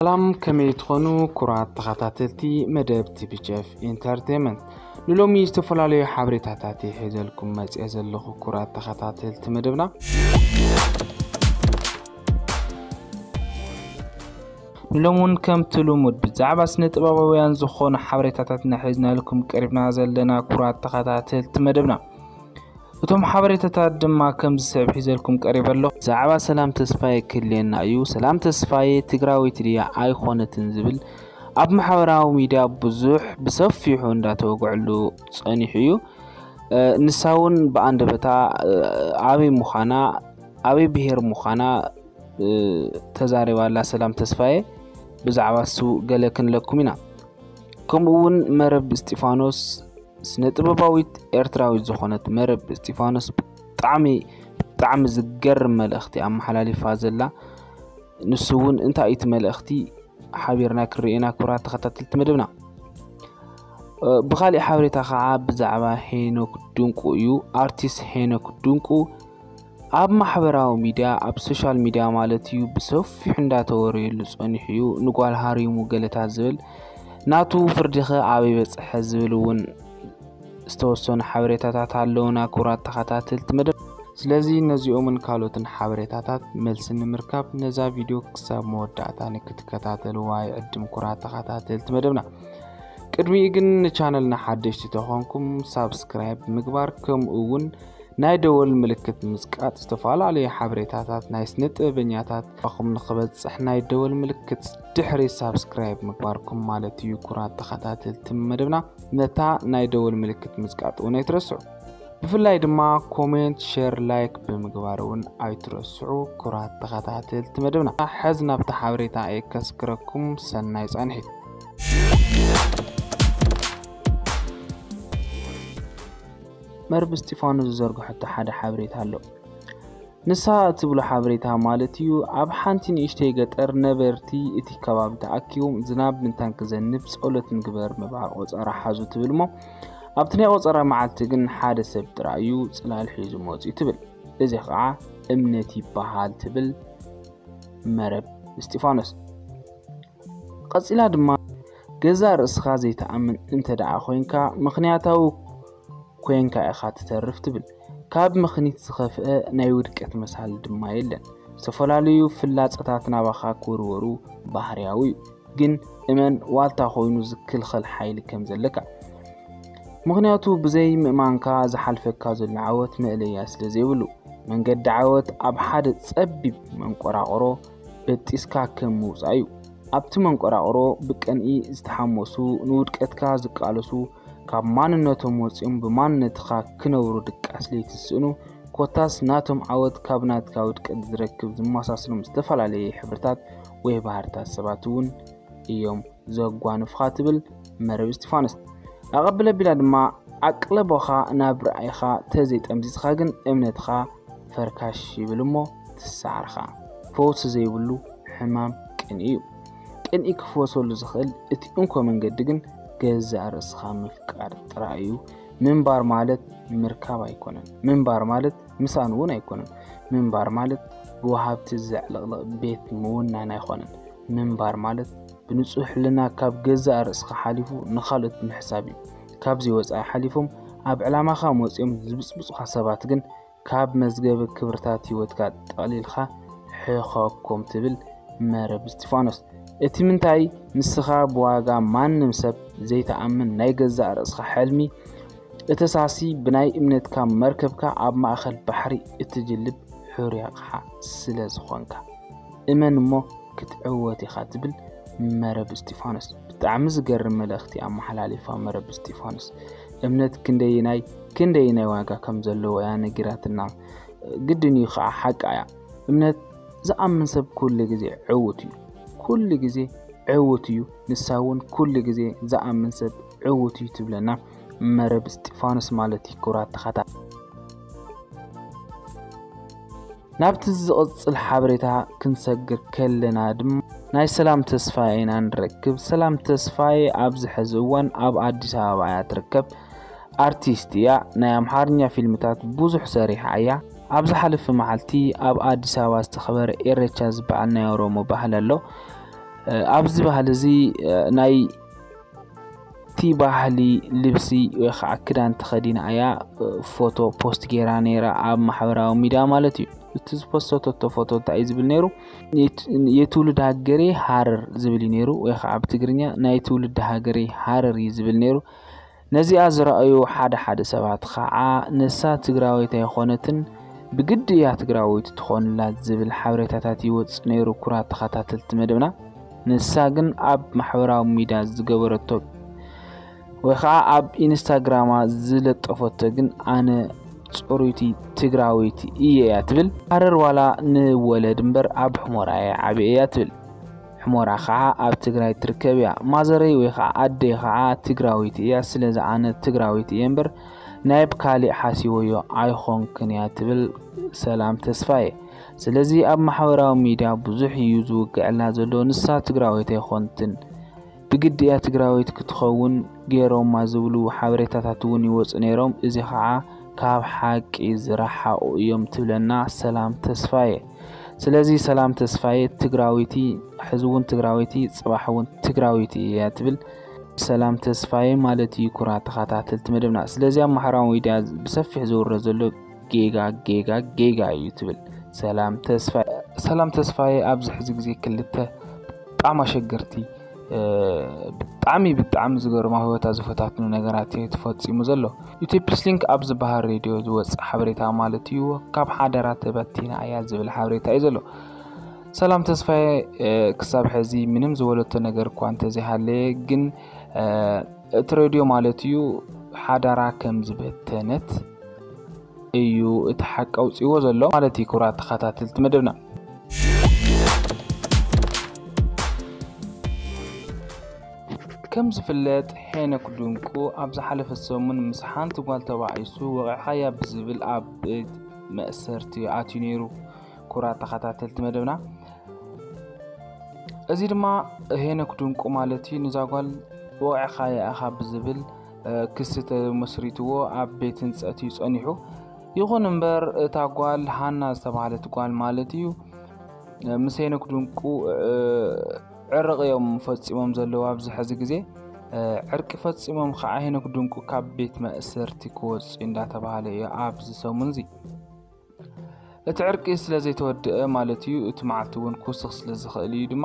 ሰላም ከመይ ትኾኑ ክቡራት ተኸታተልቲ መደብ ቲፒችፍ entertainment። ንሎሚ ዝተፈላለዩ ሓበሬታታት ሒዘልኩም መፅአ ዘለኹ ክቡራት ተኸታተልቲ መደብና። ንሎም እውን ከምቲ ልሙድ ብዛዕባ ስነ ጥበባውያን ዝኾኑ ሓበሬታታት እናሒዝናልኩም ቀሪብና ዘለና ክቡራት ተኸታተልቲ መደብና እቶም ሓበሬታታት ድማ ከም ዝስዕብ ሒዘልኩም ቀሪበ ኣለኹ ብዛዕባ ሰላም ተስፋየ ክህልየና እዩ። ሰላም ተስፋየ ትግራዊት ድያ ኣይኮነትን ዝብል ኣብ ማሕበራዊ ሚድያ ብዙሕ ብሰፊሑ እንዳተወግዐሉ ፀኒሑ እዩ። ንሳ እውን ብኣንደበታ ኣበይ ምዃና ኣበይ ብሄር ምዃና ተዛሪባላ ሰላም ተስፋየ ብዛዕባ እሱ ገለ ክንለኩም ኢና። ከምኡ እውን መረብ እስጢፋኖስ ስነ ጥበባዊት ኤርትራዊት ዝኾነት መረብ እስጢፋኖስ ብጣዕሚ ብጣዕሚ ዝገርም መልእኽቲ ኣመሓላሊፋ ዘላ ንሱ እውን እንታይ እቲ መልእኽቲ? ሓቢርና ክርኤና ክቡራት ተኸታተልቲ መደብና። ብካሊእ ሓበሬታ ከዓ ብዛዕባ ሄኖክ ድንቁ እዩ። ኣርቲስት ሄኖክ ድንቁ ኣብ ማሕበራዊ ሚድያ ኣብ social media ማለት እዩ ብሰፊሑ እንዳተወረየሉ ፀኒሑ እዩ። ንጓል ሃሪሙ ገለታት ዝብል ናቱ ፍርዲኸ ኣበይ በፅሐ ዝብል እውን ዝተወሰኑ ሓበሬታታት ኣለውና ክቡራት ተኸታተልቲ መደብ። ስለዚ ነዚኦምን ካልኦትን ሓበሬታታት መልሲ ንምርካብ ነዛ ቪድዮ ክሳብ መወዳእታ ንክትከታተልዋ ይዕድም ክቡራት ተኸታተልቲ መደብና። ቅድሚኡ ግን ንቻነልና ሓደሽቲ ተኾንኩም subscribe ምግባር ከምኡ እውን ናይ ደወል ምልክት ምስቃጥ ዝተፈላለዩ ሓበሬታታት ናይ ስነ ጥበበኛታት ኹም ንክበፅሕ ናይ ደወል ምልክት ድሕሪ subscribe ምግባርኩም ማለት እዩ። ክቡራት ተኸታተልቲ መደብና ነታ ናይ ደወል ምልክት ምስቃጥ እውን ኣይትረስዑ። ብፍላይ ድማ comment share like ብምግባር እውን ኣይትረስዑ። ክቡራት ተኸታተልቲ መደብና ሕዚ ናብቲ ሓበሬታ እየ ሰናይ ፀንሒት መርብ እስጢፋኖስ ዝዘርግሐቶ ሓደ ሓበሬታ ኣሎ። ንሳ እትብሎ ሓበሬታ ማለት እዩ ኣብ ሓንቲ ንእሽተይ ገጠር ነበርቲ እቲ ከባቢ ተኣኪቦም ዝናብ ምንታን ክዘንብ ፀሎት ንግበር ምባል ቆፀራ ሓዙ ትብል እሞ ኣብቲ ናይ ቆፀራ መዓልቲ ግን ሓደ ሰብ ጥራእዩ ፅላል ሒዙ መፅኡ ትብል። እዚ ከዓ እምነት ይበሃል ትብል መረብ እስጢፋኖስ። ቀፂላ ድማ ገዛ ርእስኻ ዘይተኣምን እንተ ደኣ ኮንካ ምክንያታዊ ኮንካ ኢኻ ትተርፍ ትብል። ካብ ምኽኒት ዝኸፍአ ናይ ውድቀት መሳሊ ድማ የለን። ዝተፈላለዩ ፍላፀታት ናባኻ ክውርወሩ ባህርያዊ እዩ። ግን እመን ዋልታ ኮይኑ ዝክልኸል ሓይሊ ከም ዘለካ። ምክንያቱ ብዘይ ምእማንካ ዝሓልፈካ ዘሎ ዓወት መእለያ ስለ ዘይብሉ። መንገዲ ዓወት ኣብ ሓደ ፀቢብ መንቆራቆሮ በጢስካ ከም ምውፃእ እዩ። ኣብቲ መንቆራቆሮ ብቀንኢ ዝተሓመሱ ንውድቀትካ ዝቃለሱ ካብ ማንነቶም ወፂኦም ብማንነትካ ክነብሩ ድቃስ ለይትስእኑ ኮታስ ናቶም ዓወት ካብ ናትካ ውድቀት ዝረክብ ዝመሳሰሎም ዝተፈላለየ ሕብርታት ወይ ባህርታት ሰባት እውን እዮም ዘጓንፍካ ትብል መረብ እስጢፋኖስ። ኣቐብለ ኣቢላ ድማ ኣቅለቦኻ ናብ ረኣይኻ ተዘይጠምዚዝካ ግን እምነትካ ፈርካሽ ይብል እሞ ትሰዓርካ ፈውሲ ዘይብሉ ሕማም ቅንኢ እዩ። ቅንኢ ክፍወሰሉ ዝኽእል እቲ እንኮ መንገዲ ግን ገዛእ ርእስኻ ምፍቃድ ጥራይ እዩ ምንባር ማለት ምርካብ ኣይኮነን። ምንባር ማለት ምሳን እውን ኣይኮነን። ምንባር ማለት ብወሃብቲ ዘዕለቕልቕ ቤት ምውናን ኣይኮነን። ምንባር ማለት ብንፁሕ ሕልና ካብ ገዛእ ርእስኻ ሓሊፉ ንካልኦት ምሕሳብ እዩ። ካብዚ ወፃኢ ሓሊፎም ኣብ ዕላማኻ መፂኦም ዝብፅብፁካ ሰባት ግን ካብ መዝገበ ክብርታት ሂወትካ ጠቕሊልካ ሕኸኮም ትብል መረብ እስጢፋኖስ። እቲ ምንታይ ንስኻ ብዋጋ ማንም ሰብ ዘይተኣምን ናይ ገዛእ ርእስኻ ሕልሚ እተሳሲ ብናይ እምነትካ መርከብካ ኣብ ማእኸል ባሕሪ እትጅልብ ሕሩይ ኣቕሓ ስለ ዝኾንካ እመን እሞ ክትዕወት ኢኻ ትብል መረብ እስጢፋኖስ። ብጣዕሚ ዝገርም መልእኽቲ ኣመሓላሊፋ መረብ እስጢፋኖስ። እምነት ክንደይናይ ክንደይናይ ዋጋ ከም ዘለዎ እያ ነጊራትና ግድን እዩ ከዓ ሓቃ እያ እምነት ዝኣምን ሰብ ኩሉ ግዜ ዕውት እዩ። ኩሉ ግዜ ዕውት እዩ። ንሳ እውን ኩሉ ግዜ ዝኣምን ሰብ ዕውት እዩ ትብለና። መረብ እስጢፋኖስ ማለት እዩ ክቡራት ተኸታ። ናብቲ ዝቕፅል ሓበሬታ ክንሰግር ከለና ድማ ናይ ሰላም ተስፋየ ኢና ንረክብ። ሰላም ተስፋየ ኣብዚ ሕዚ እዋን ኣብ ኣዲስ ኣበባ እያ ትርከብ። ኣርቲስት እያ ናይ ኣምሓርኛ ፊልምታት ብዙሕ ሰሪሓ እያ። ኣብ ዝሓለፈ መዓልቲ ኣብ ኣዲስ ኣበባ ዝተኸበረ ኤሬቻ ዝበሃል ናይ ኦሮሞ ባህሊ ኣሎ ኣብዚ ባህሊ እዚ ናይ እቲ ባህሊ ልብሲ ወይ ከዓ ክዳን ተኸዲና እያ ፎቶ post ጌራ ነራ ኣብ ማሕበራዊ ሚድያ ማለት እዩ። እቲ ዝፖስተቶ ፎቶ እንታይ እዩ ዝብል ነይሩ? የትውልድ ሃገሬ ሃረር ዝብል እዩ ነይሩ። ወይ ከዓ ብትግርኛ ናይ ትውልድ ሃገሬ ሃረር እዩ ዝብል ነይሩ። ነዚኣ ዝረኣዩ ሓደ ሓደ ሰባት ከዓ ንሳ ትግራወይት ኣይኮነትን ብግዲ እያ ትግራወይት ትኾንላ ዝብል ሓበሬታታት ይወፅእ ነይሩ ኩራት ተኸታተልቲ መደብና ንሳ ግን ኣብ ማሕበራዊ ሚድያ ዝገበረቶ ወይ ከዓ ኣብ ኢንስታግራማ ዝለጠፈቶ ግን ኣነ ፅሩይቲ ትግራወይቲ እየ እያ ትብል። ሃረር ዋላ ንወለድ እምበር ኣብ ሕሞራ እያ ዓብየ እያ ትብል። ሕሞራ ከዓ ኣብ ትግራይ ትርከብ እያ። ማዘረይ ወይ ከዓ ኣደይ ከዓ ትግራዊት እያ። ስለዚ ኣነ ትግራዊት እየ እምበር። ናይ ብካሊእ ሓሲበዮ ኣይኮንክን እያ ትብል። ሰላም ተስፋየ ስለዚ ኣብ ማሕበራዊ ሚድያ ብዙሕ እዩ ዝውግዐልና ዘሎ ንሳ ትግራወይት ኣይኮንትን። ብግዲ እያ ትግራወይት ክትኸውን ገይሮማ ዝብሉ ሓበሬታታት እውን ይወፁ ነይሮም። እዚ ከዓ ካብ ሓቂ ዝረሓቑ እዮም ትብለና። ሰላም ተስፋየ ስለዚ ሰላም ተስፋየ ትግራዊቲ ሕዚ እውን ትግራዊቲ ፅባሕ እውን ትግራዊቲ እያ ትብል። ሰላም ተስፋየ ማለት እዩ ክቡራት ተኸታተልቲ መደብና። ስለዚ ኣብ ማሕበራዊ ሚድያ ብሰፊሕ ዝውረ ዘሎ ጌጋ ጌጋ ጌጋ እዩ ትብል ሰላም ተስፋየ ኣብዚ ሕዚ ግዜ ክልተ ብጣዕሚ ኣሸገርቲ ብጣዕሚ ብጣዕሚ ዝገርማ ሂወታ ዝፈታትኑ ነገራት እዩ ተፈፂሙ ዘሎ። ኢትዮፕስ ሊንክ ኣብ ዝበሃል ሬድዮ ዝወፅእ ሓበሬታ ማለት እዩ ካብ ሓደራ ተበቲና እያ ዝብል ሓበሬታ እዩ ዘሎ። ሰላም ተስፋየ ክሳብ ሕዚ ምንም ዝበለቶ ነገር እኳ እንተዘይሃለየ ግን እቲ ሬድዮ ማለት እዩ ሓዳራ ከም ዝበተነት እዩ እቲ ሓቂ ኣውፅዎ ዘሎ ማለት እዩ ክቡራት ተኸታተልቲ መደብና። ከም ዝፍለጥ ሄኖክ ድንቁ ኣብ ዝሓለፈ ሰሙን ምስ ሓንቲ ጓል ተባዒሱ ወቂዕኻያ ብዝብል ኣብ መእሰርቲ ኣትዩ ነይሩ። ኩራት ተኸታተልቲ መደብና። እዚ ድማ ሄኖክ ድንቁ ማለት እዩ። ንዛ ጓል ወቂዕኻያ ኢኻ ብዝብል ክሲ ተመስሪትዎ ኣብ ቤት ህንፀት እዩ ፀኒሑ ይኹን እምበር እታ ጓል ሃና ዝተባሃለት ጓል ማለት እዩ። ምስ ሄኖክ ድንቁ ዕርቕ እዮም ፈፂሞም ዘለዉ ኣብዚ ሕዚ ግዜ ዕርቂ ፈፂሞም ከዓ ሄኖክ ድንቁ ካብ ቤት መእሰርቲ ክወፅ እንዳተባሃለ እዩ ኣብዚ ሰሙን እዚ እቲ ዕርቂ ስለ ዘይተወድአ ማለት እዩ እቲ መዓልቲ እውን ክውስኽ ስለ ዝኽእል እዩ ድማ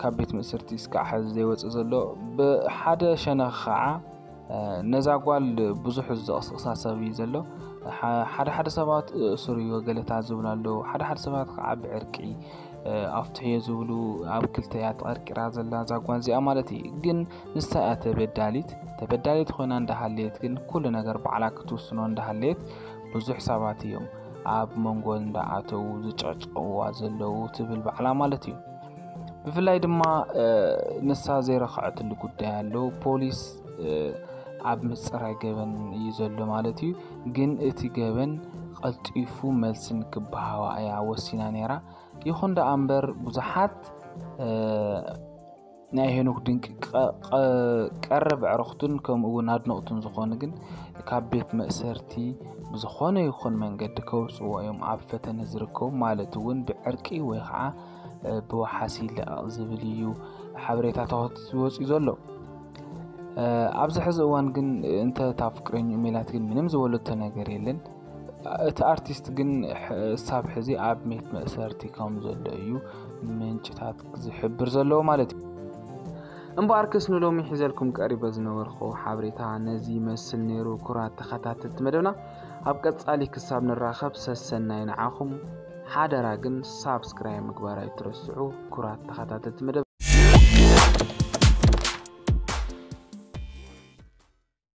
ካብ ቤት መእሰርቲ እስካዕ ሕዚ ዘይወፅእ ዘሎ። ብሓደ ሸነኽ ከዓ ነዛ ጓል ብዙሕ ዘቕስቕሳ ሰብ እዩ ዘሎ ሓደ ሓደ ሰባት እዩ ገለታት ዝብሉ ኣለዉ ሓደ ሓደ ሰባት ከዓ ብዕርቂ ኣፍትሕዮ ዝብሉ ኣብ ክልተ እያ ተቐርቂራ ዘላ እዛ እዚኣ ማለት እዩ። ግን ንሳ እያ ተበዳሊት ተበዳሊት ኮይና እንዳሃለየት ግን ኩሉ ነገር ባዕላ ክትውስኖ እንዳሃለየት ብዙሕ ሰባት እዮም ኣብ መንጎ እንዳኣተው ዝጨቅጭቅዋ ዘለው ትብል ባዕላ ማለት እዩ። ብፍላይ ድማ ንሳ ዘይረኽዐትሉ ጉዳይ ኣለው ፖሊስ ኣብ ምፅራይ ገበን እዩ ዘሎ ማለት እዩ። ግን እቲ ገበን ቀልጢፉ መልስን ክበሃዋ እያ ወሲና ነይራ። ይኹን ደኣ እምበር ብዙሓት ናይ ሄኖክ ድንቂ ቀረብ ዕረኽቱን ከምኡ እውን ኣድነቕቱን ዝኾኑ ግን ካብ ቤት መእሰርቲ ብዝኾነ ይኹን መንገዲ ከውፅዎ እዮም ኣብ ፈተነ ዝርከቡ ማለት እውን ብዕርቂ ወይ ከዓ ብወሓሲ ለቐቕ ዝብል እዩ። ሓበሬታታት ዝወፅኡ ዘሎ ኣብዚ ሕዚ እዋን ግን እንተታ ፍቅረኛ ሜላት ግን ምንም ዝበለቶ ነገር የለን። እቲ ኣርቲስት ግን ሳብ ሕዚ ኣብ ቤት መእሰርቲ ከም ዘሎ እዩ ምንጭታት ዝሕብር ዘለዎ ማለት እዩ። እምበኣር ክስ ሒዘልኩም ቀሪበ ዝነበርኩ ሓበሬታ ነዚ ይመስል ነይሩ። ክቡራት ተኸታተልቲ መደብና። ኣብ ቀፃሊ ክሳብ ንራኸብ ሰሰናይ ንዓኹም። ሓደራ ግን subscribe ምግባር ኣይትረስዑ። ክቡራት ተኸታተልቲ መደብ